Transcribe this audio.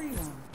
freedom.